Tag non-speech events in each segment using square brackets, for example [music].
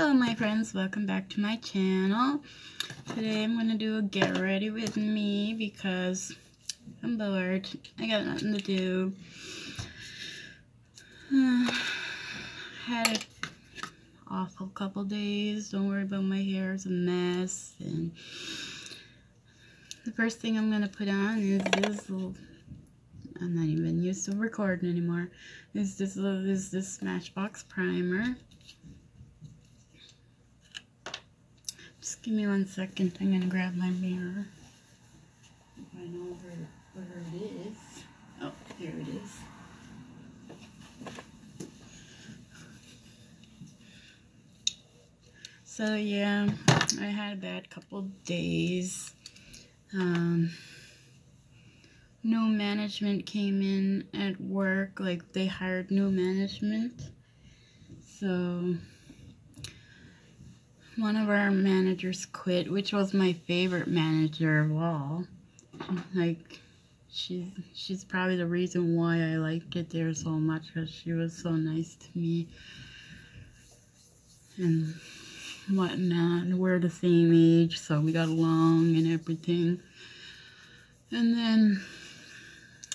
Hello my friends, welcome back to my channel. Today I'm going to do a get ready with me because I'm bored. I got nothing to do. [sighs] Had an awful couple days. Don't worry about my hair, it's a mess. And the first thing I'm going to put on is this little I'm not even used to recording anymore. Is this is this Smashbox primer. Just give me one second. I'm gonna grab my mirror. If I know where, where it is. Oh, there it is. So yeah, I had a bad couple days. Um, new management came in at work. Like they hired new management. So one of our managers quit, which was my favorite manager of all. Like, she's she's probably the reason why I like it there so much because she was so nice to me and whatnot. We're the same age, so we got along and everything. And then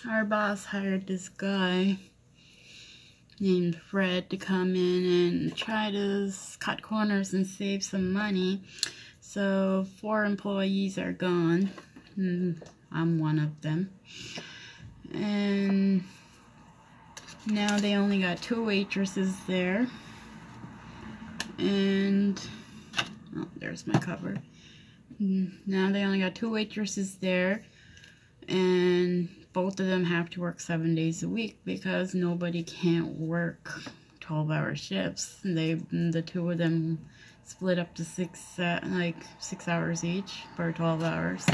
our boss hired this guy named Fred to come in and try to cut corners and save some money. So four employees are gone. Mm, I'm one of them. And now they only got two waitresses there. And oh, there's my cover. Mm, now they only got two waitresses there. And both of them have to work seven days a week because nobody can't work 12 hour shifts. They, the two of them split up to six, uh, like six hours each for 12 hours.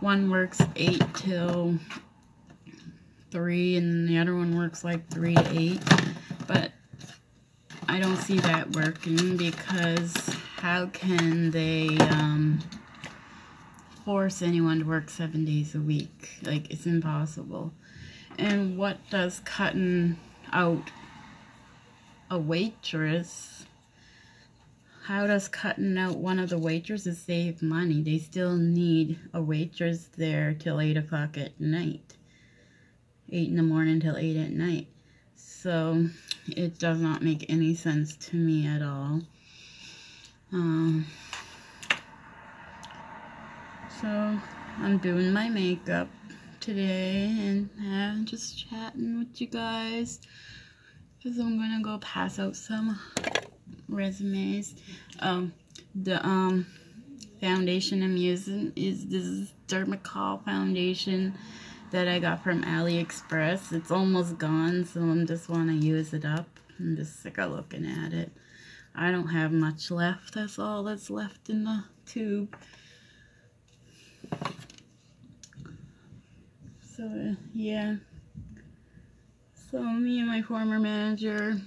One works eight till three and the other one works like three to eight. But I don't see that working because how can they, um, force anyone to work seven days a week. Like, it's impossible. And what does cutting out a waitress, how does cutting out one of the waitresses save money? They still need a waitress there till 8 o'clock at night. 8 in the morning till 8 at night. So, it does not make any sense to me at all. Um, so I'm doing my makeup today and uh, just chatting with you guys because I'm gonna go pass out some resumes. Um, the um foundation I'm using is this Dermacol foundation that I got from AliExpress. It's almost gone, so I'm just want to use it up. I'm just sick of looking at it. I don't have much left. That's all that's left in the tube. So, yeah. So, me and my former manager,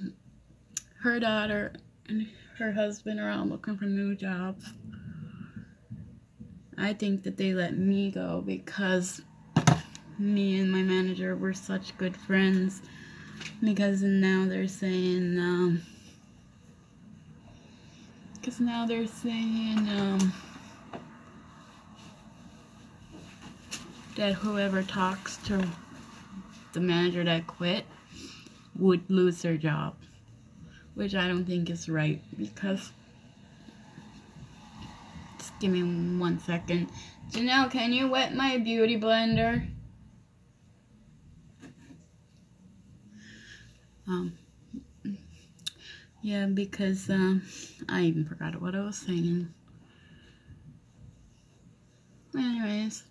her daughter, and her husband are all looking for new jobs. I think that they let me go because me and my manager were such good friends. Because now they're saying, um, because now they're saying, um, that whoever talks to the manager that quit would lose their job. Which I don't think is right because just give me one second. Janelle, can you wet my beauty blender? Um, yeah, because um, I even forgot what I was saying. Anyways.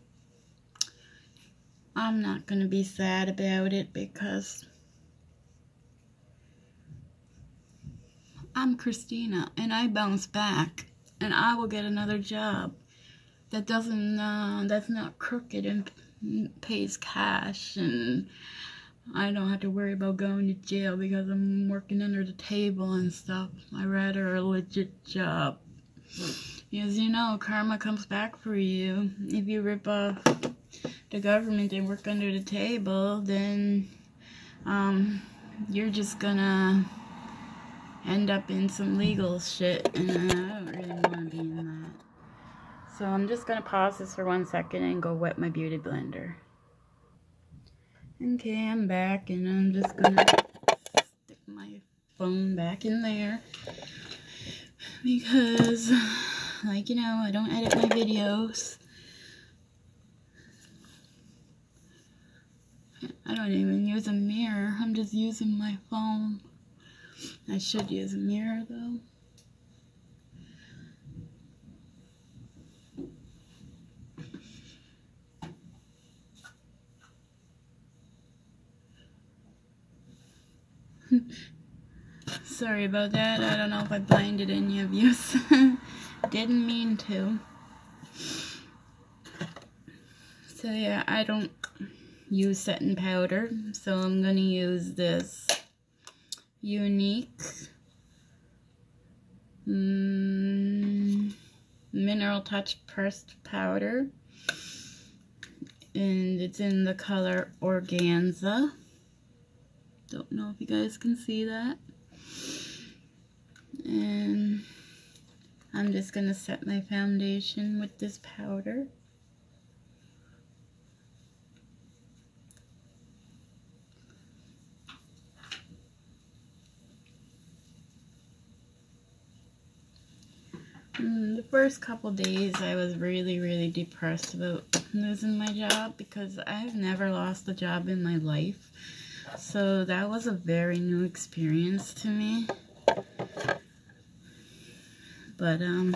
I'm not going to be sad about it because I'm Kristina and I bounce back and I will get another job that doesn't, uh, that's not crooked and pays cash and I don't have to worry about going to jail because I'm working under the table and stuff. I rather a legit job. Because you know, karma comes back for you if you rip off the government and work under the table, then um, you're just gonna end up in some legal shit, and I don't really want to be in that. So I'm just to pause this for one second and go wet my beauty blender. Okay, I'm back, and I'm just to stick my phone back in there. Because, like, you know, I don't edit my videos. I don't even use a mirror. I'm just using my phone. I should use a mirror though. [laughs] Sorry about that. I don't know if I blinded any of you. [laughs] Didn't mean to. So yeah, I don't use setting powder. So I'm going to use this Younique mm, Mineral Touch Pressed Powder. And it's in the color Organza. Don't know if you guys can see that. And I'm just going to set my foundation with this powder. Mm, the first couple days I was really, really depressed about losing my job because I've never lost a job in my life. So that was a very new experience to me. But, um,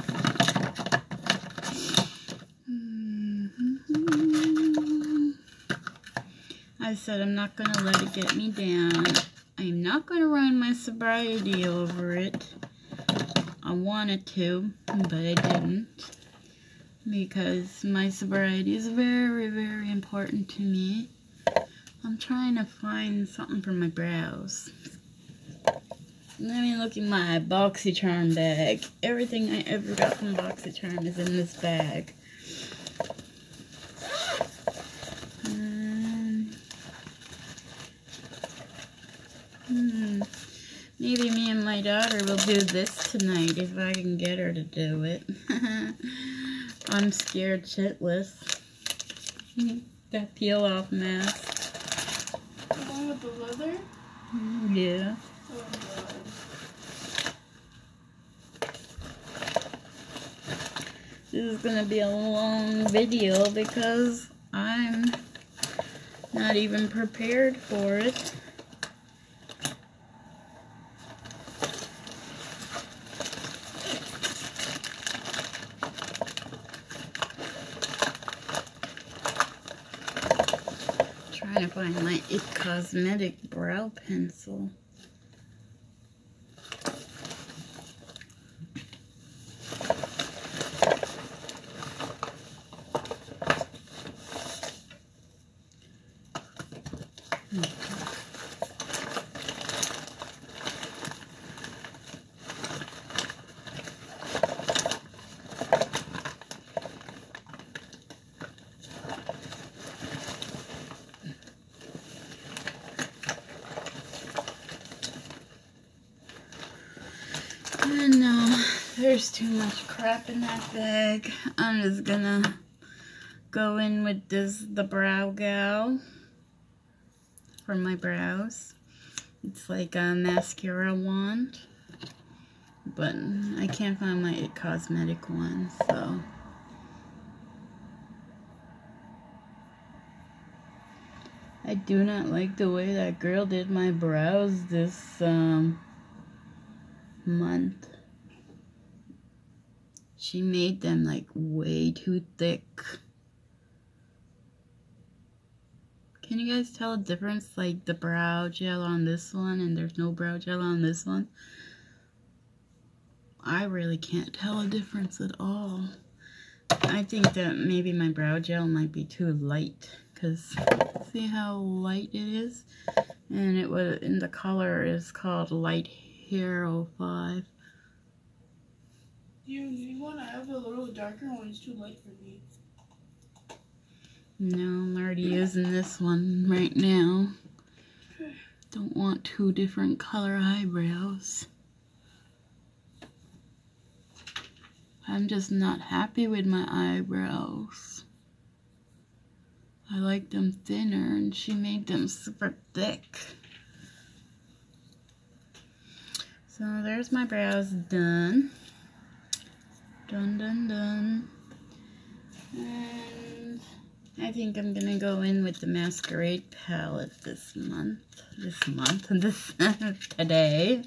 I said I'm not going to let it get me down. I'm not going to run my sobriety over it. I wanted to, but I didn't. Because my sobriety is very, very important to me. I'm trying to find something for my brows. Let me look in my BoxyCharm bag. Everything I ever got from BoxyCharm is in this bag. Um, hmm. Maybe me and my daughter will do this tonight if I can get her to do it. [laughs] I'm scared shitless. [laughs] that peel off mask. The one with the leather? Mm-hmm, yeah. Oh This is gonna be a long video because I'm not even prepared for it. trying to find my Cosmetic brow pencil. I know there's too much crap in that bag. I'm just gonna go in with this the brow gel for my brows. It's like a mascara wand, but I can't find my Cosmetic one, so. I do not like the way that girl did my brows this um, month. She made them like way too thick. Can you guys tell a difference like the brow gel on this one and there's no brow gel on this one? I really can't tell a difference at all. I think that maybe my brow gel might be too light because see how light it is? And it was in the color is called Light here, 05. You, you want to have a little darker one? It's too light for me. No, I'm already using this one right now. [sighs] Don't want two different color eyebrows. I'm just not happy with my eyebrows. I like them thinner and she made them super thick. So there's my brows done. Done, done, done. And I think I'm gonna go in with the Masquerade palette this month. This month, and [laughs] this today.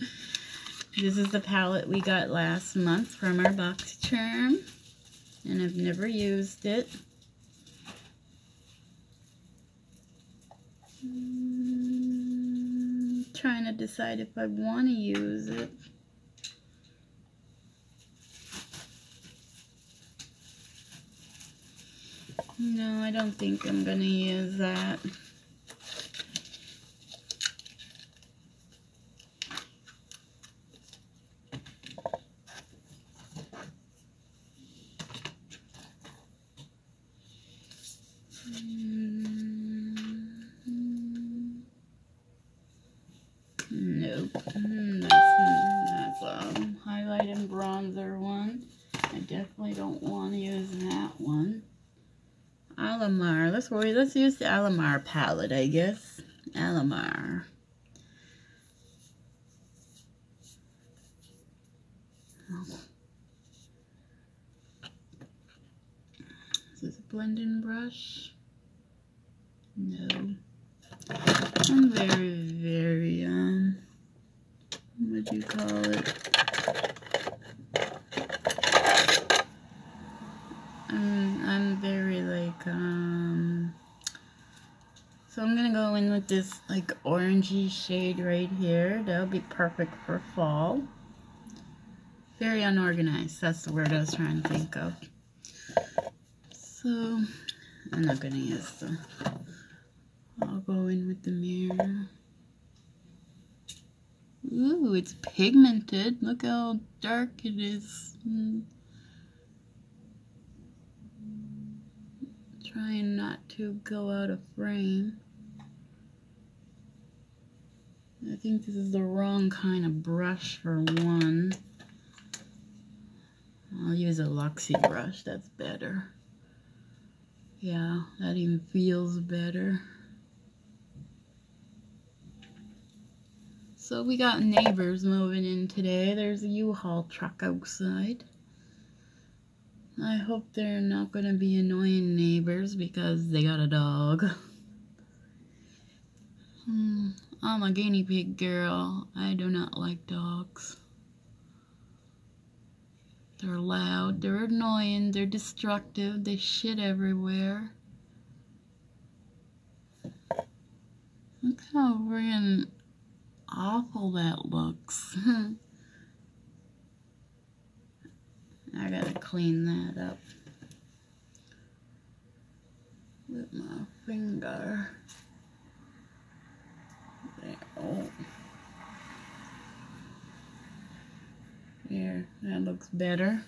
This is the palette we got last month from our box charm, And I've never used it. Mm, trying to decide if I want to use it. No, I don't think I'm going to use that. Nope. Mm, that's, that's a highlight and bronzer one. I definitely don't want to use that one. Alamar. Let's worry. Let's use the Alamar palette, I guess. Alamar. Is this a blending brush? No. I'm very, very, um, what do you call it? I'm, I'm very, like, um, so I'm gonna go in with this, like, orangey shade right here. That'll be perfect for fall. Very unorganized. That's the word I was trying to think of. So, I'm not gonna use the I'll go in with the mirror. Ooh, it's pigmented. Look how dark it is. Mm. Trying not to go out of frame. I think this is the wrong kind of brush for one. I'll use a Luxie brush, that's better. Yeah, that even feels better. So we got neighbors moving in today. There's a U-Haul truck outside. I hope they're not going to be annoying neighbors because they got a dog. Hmm, I'm a guinea pig girl. I do not like dogs. They're loud, they're annoying, they're destructive, they shit everywhere. Look how friggin' awful that looks. [laughs] I gotta clean that up with my finger. There. Oh. There, that looks better.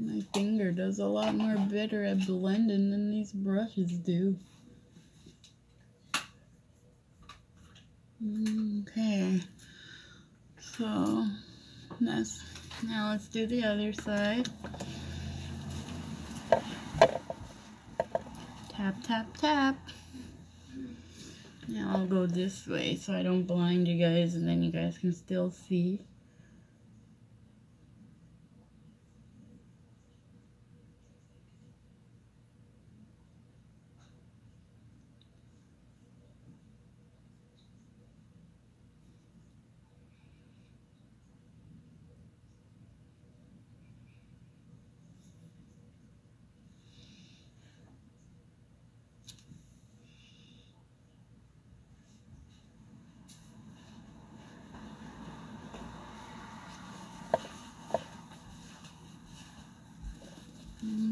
My finger does a lot more better at blending than these brushes do. Okay, so that's, now let's do the other side. Tap, tap, tap. Now I'll go this way so I don't blind you guys and then you guys can still see.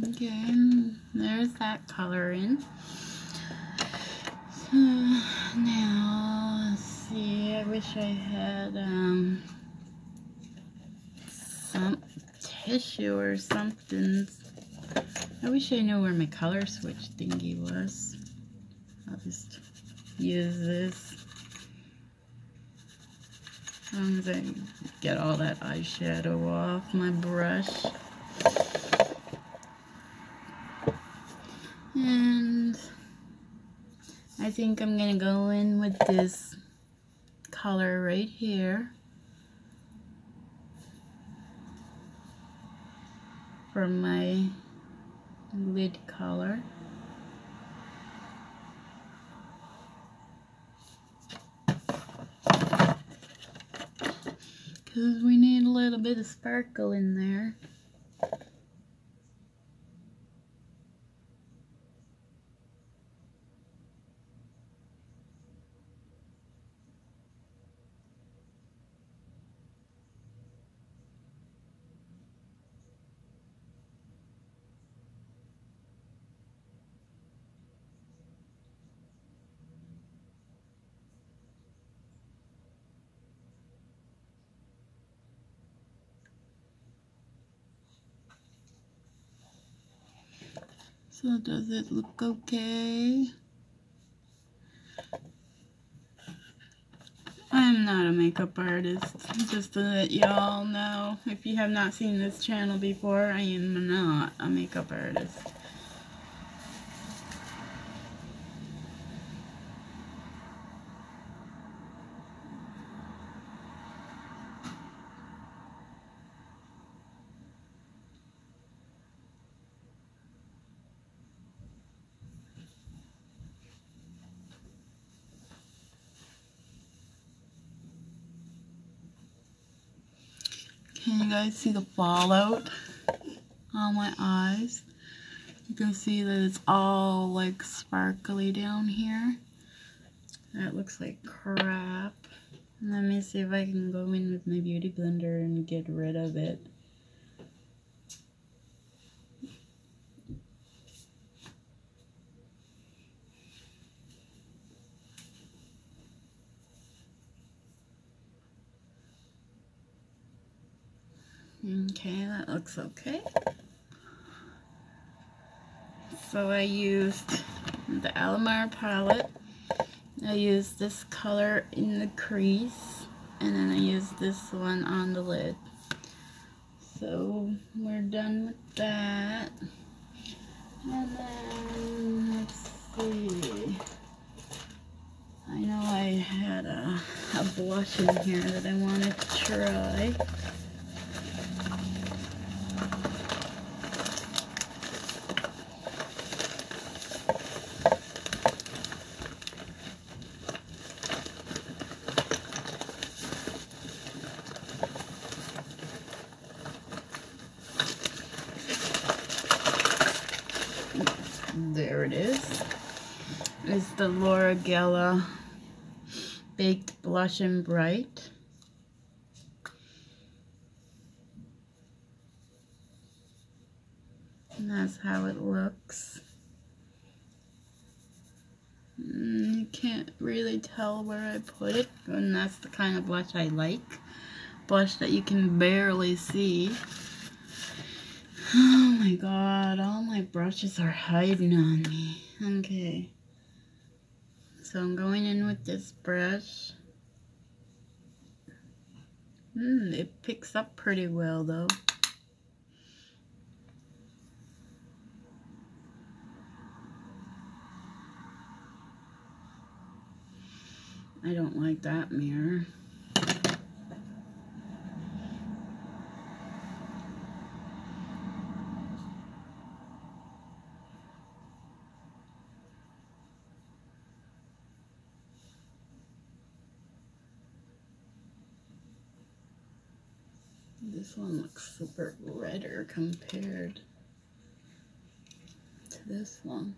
Okay, there's that coloring. So now, let's see, I wish I had um, some tissue or something. I wish I knew where my color switch thingy was. I'll just use this. As long as I get all that eyeshadow off my brush. And I think I'm gonna go in with this color right here. For my lid color. Because we need a little bit of sparkle in there. So does it look okay? I'm not a makeup artist, just to let y'all know. If you have not seen this channel before, I am not a makeup artist. Guys see the fallout on my eyes? You can see that it's all like sparkly down here. That looks like crap. Let me see if I can go in with my beauty blender and get rid of it. Okay, that looks okay. So I used the Alamar palette. I used this color in the crease and then I used this one on the lid. So we're done with that. And then let's see. I know I had a, a blush in here that I wanted to try. There it is. It's the Laura Geller Baked Blush and Bright. And that's how it looks. Mm, you can't really tell where I put it, and that's the kind of blush I like. Blush that you can barely see. Oh my god, all my brushes are hiding on me. Okay. So I'm going in with this brush. Hmm, it picks up pretty well though. I don't like that mirror. This one looks super redder compared to this one.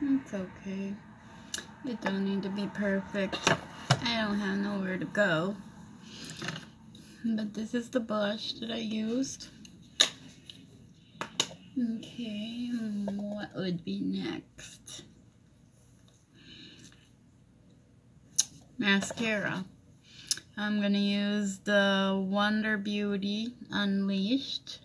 It's okay. It don't need to be perfect. I don't have nowhere to go. But this is the blush that I used. Okay, what would be next? Mascara. I'm going to use the Wander Beauty Unleashed.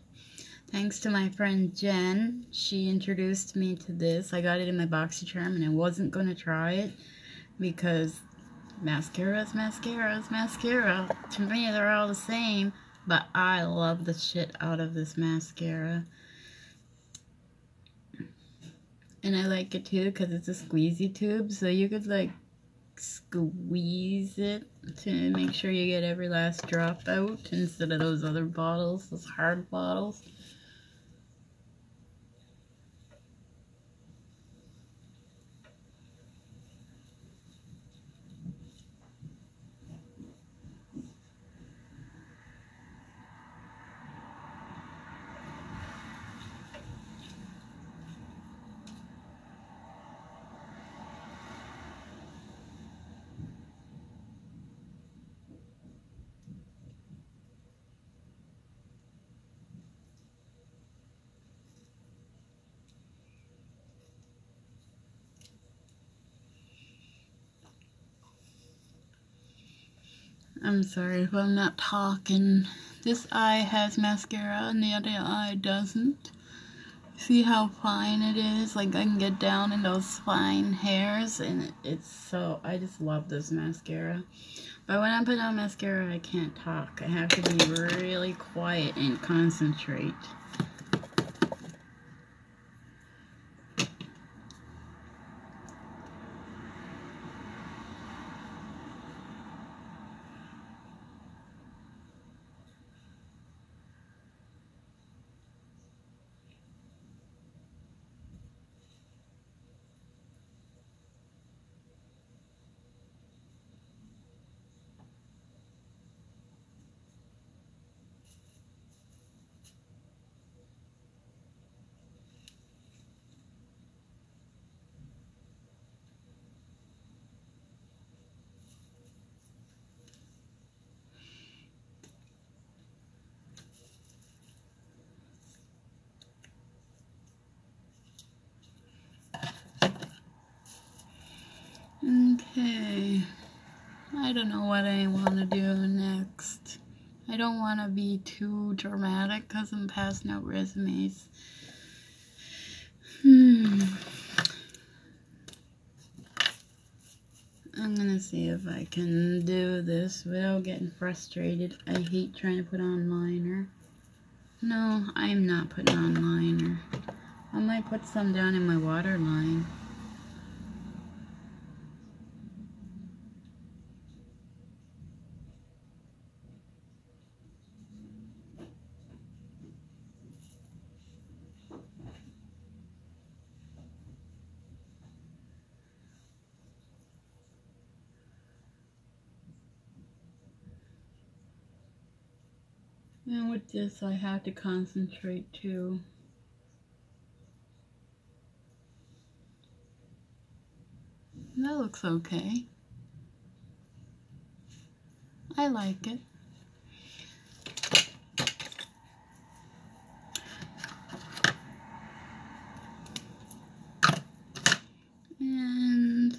Thanks to my friend Jen. She introduced me to this. I got it in my BoxyCharm and I wasn't going to try it because mascara is mascara is mascara. To me, they're all the same. But I love the shit out of this mascara. And I like it too because it's a squeezy tube. So you could like squeeze it to make sure you get every last drop out instead of those other bottles, those hard bottles. I'm sorry if I'm not talking. This eye has mascara and the other eye doesn't. See how fine it is? Like I can get down in those fine hairs and it's so, I just love this mascara. But when I put on mascara, I can't talk. I have to be really quiet and concentrate. Okay. I don't know what I want to do next. I don't want to be too dramatic because I'm passing out resumes. Hmm. I'm gonna see if I can do this without getting frustrated. I hate trying to put on liner. No, I'm not putting on liner. I might put some down in my waterline. This, I have to concentrate too. That looks okay. I like it. And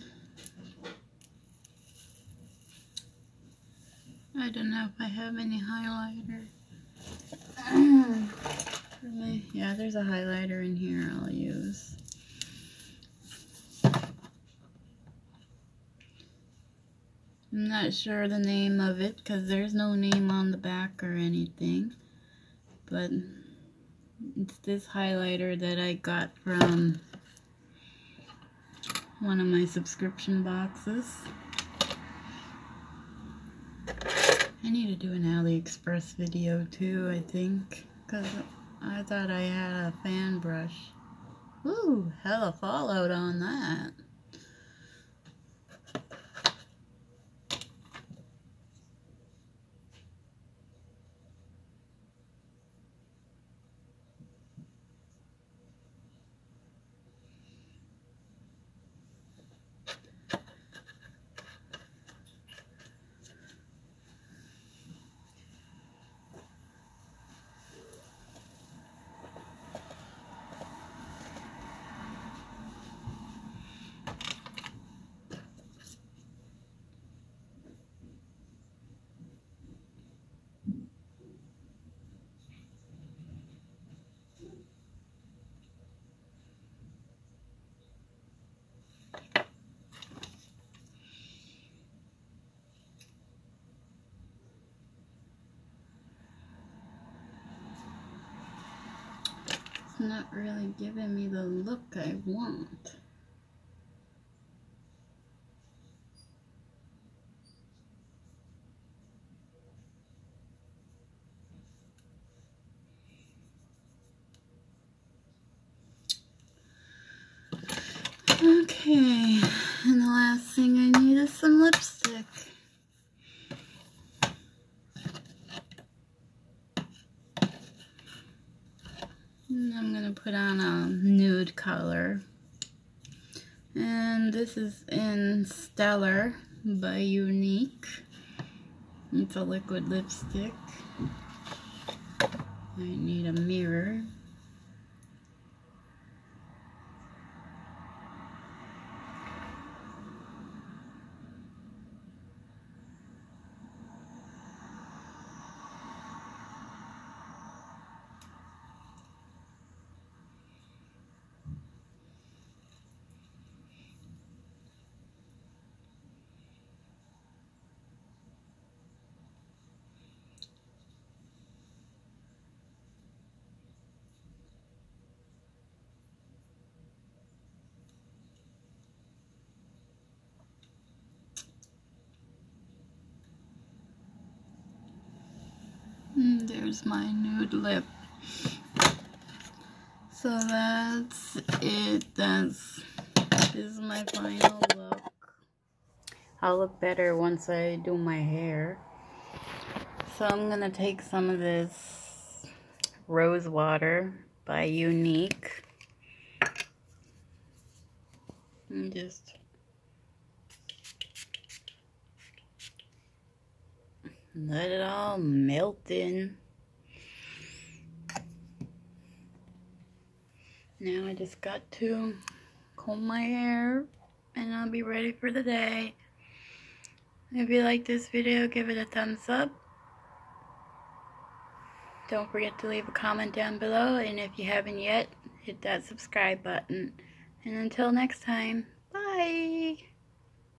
I don't know if I have any highlighter. [clears throat] yeah, there's a highlighter in here I'll use. I'm not sure the name of it because there's no name on the back or anything. But it's this highlighter that I got from one of my subscription boxes. I need to do an AliExpress video too, I think. Because I thought I had a fan brush. Ooh, hella fallout on that. Not really giving me the look I want. Okay, and the last thing I need is some lipstick. And I'm going to put on a nude color. And this is in Stellar by Younique. It's a liquid lipstick. I need a mirror. There's my nude lip. So that's it. That's this is my final look. I'll look better once I do my hair. So I'm gonna take some of this rose water by Younique. And just Let it all melt in. Now I just got to comb my hair and I'll be ready for the day. If you like this video, give it a thumbs up. Don't forget to leave a comment down below and if you haven't yet, hit that subscribe button. And until next time, bye!